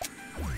Three.